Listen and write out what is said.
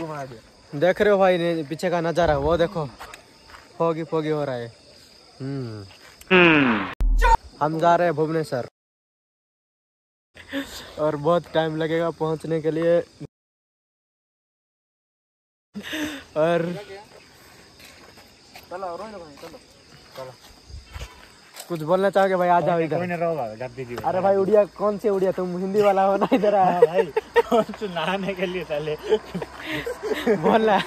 देख रहे हो भाई पीछे का नज़ारा, वो देखो। फोगी फोगी हो रहा है। हम्म। हम जा रहे हैं भुवनेश्वर। और बहुत टाइम लगेगा पहुँचने के लिए। और चलो चलो चलो कुछ बोलना चाहोगे भाई? आ जाओ कोई इधर। अरे भाई उड़िया कौन से उड़िया? तुम हिंदी वाला हो ना इधर? आ हाँ भाई नहाने के लिए चले बोलना